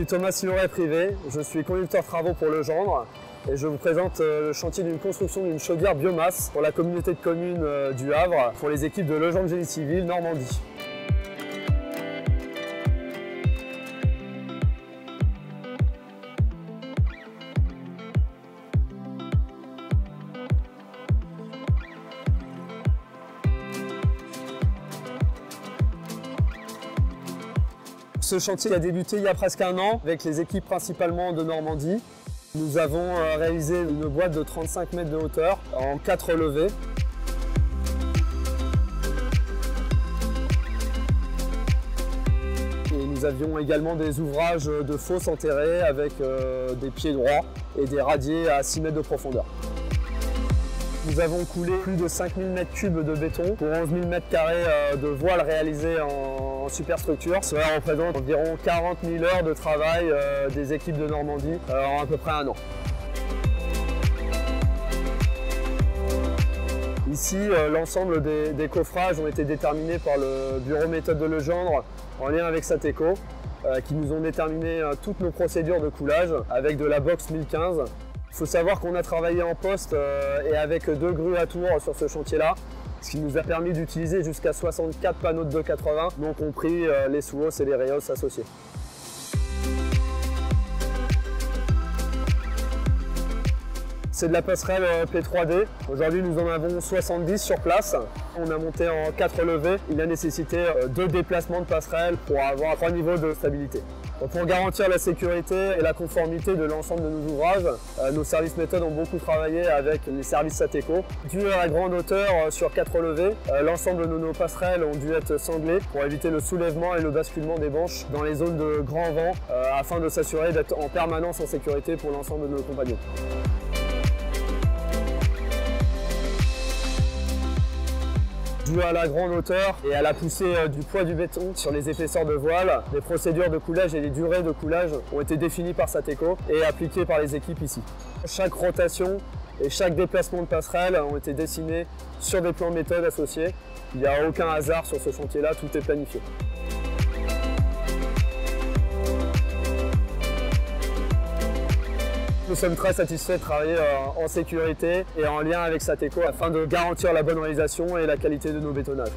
suis Thomas Siloret privé, je suis conducteur travaux pour le gendre et je vous présente euh, le chantier d'une construction d'une chaudière biomasse pour la communauté de communes euh, du Havre pour les équipes de Legendre Génie Civil Normandie. Ce chantier a débuté il y a presque un an avec les équipes principalement de Normandie. Nous avons euh, réalisé une boîte de 35 mètres de hauteur en 4 levées. Et nous avions également des ouvrages de fosses enterrés avec euh, des pieds droits et des radiers à 6 mètres de profondeur. Nous avons coulé plus de 5000 m3 de béton pour 11 000 m2 de voile réalisées en superstructure. Cela représente environ 40 000 heures de travail euh, des équipes de Normandie euh, en à peu près un an. Ici, euh, l'ensemble des, coffrages ont été déterminés par le bureau méthode de Legendre en lien avec Sateco, qui nous ont déterminé toutes nos procédures de coulage avec de la box 1015 il faut savoir qu'on a travaillé en poste euh, et avec deux grues à tour sur ce chantier-là, ce qui nous a permis d'utiliser jusqu'à 64 panneaux de 280, non compris euh, les sous et les rayos associés. C'est de la passerelle euh, P3D. Aujourd'hui, nous en avons 70 sur place. On a monté en 4 levées. Il a nécessité deux déplacements de passerelle pour avoir trois niveaux de stabilité pour garantir la sécurité et la conformité de l'ensemble de nos ouvrages, euh, nos services méthodes ont beaucoup travaillé avec les services Sateco. Dû à la grande hauteur euh, sur quatre levées, euh, l'ensemble de nos passerelles ont dû être sanglées pour éviter le soulèvement et le basculement des banches dans les zones de grand vent afin de s'assurer d'être en permanence en sécurité pour l'ensemble de nos compagnons. À la grande hauteur et à la poussée euh, du poids du béton sur les épaisseurs de voile, les procédures de coulage et les durées de coulage ont été définies par Sateco et appliquées par les équipes ici. Chaque rotation et chaque déplacement de passerelle ont été dessinés sur des plans méthode associés. Il n'y a aucun hasard sur ce chantier-là, tout est planifié. Nous sommes très satisfaits de travailler euh, en sécurité et en lien avec Sateco afin de garantir la bonne réalisation et la qualité de nos bétonnages.